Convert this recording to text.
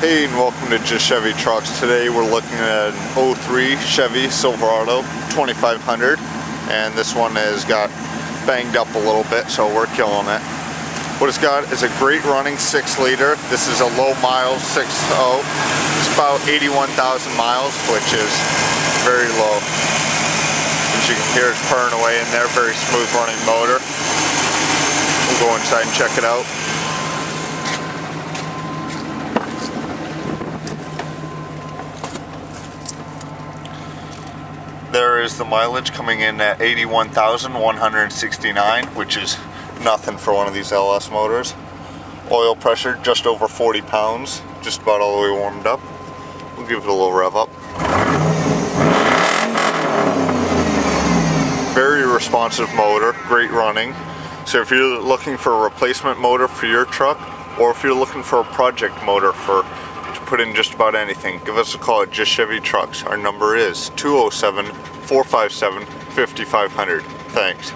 Hey and welcome to Just Chevy Trucks. Today we're looking at an 03 Chevy Silverado 2500 and this one has got banged up a little bit so we're killing it. What it's got is a great running 6 liter. This is a low mile 6.0. It's about 81,000 miles which is very low. As you can hear it's purring away in there, very smooth running motor. We'll go inside and check it out. There is the mileage coming in at 81,169, which is nothing for one of these LS motors. Oil pressure just over 40 pounds, just about all the way warmed up. We'll give it a little rev up. Very responsive motor, great running. So if you're looking for a replacement motor for your truck, or if you're looking for a project motor for put in just about anything, give us a call at Just Chevy Trucks. Our number is 207 457 5500. Thanks.